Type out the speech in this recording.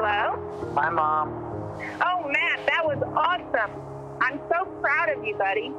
Hello? Hi, Mom. Oh, Matt, that was awesome. I'm so proud of you, buddy.